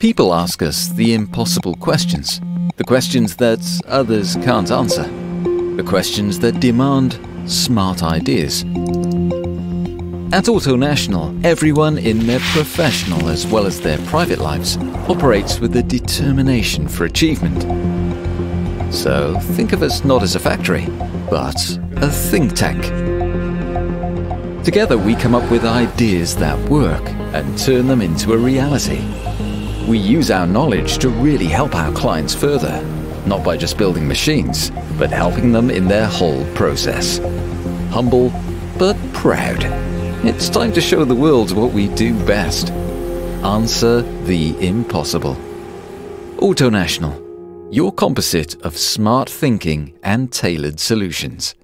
People ask us the impossible questions, the questions that others can't answer, the questions that demand smart ideas. At Autonational, everyone in their professional as well as their private lives operates with a determination for achievement. So think of us not as a factory, but a think tank. Together we come up with ideas that work and turn them into a reality. We use our knowledge to really help our clients further, not by just building machines, but helping them in their whole process. Humble, but proud. It's time to show the world what we do best. Answer the impossible. Autonational, your composite of smart thinking and tailored solutions.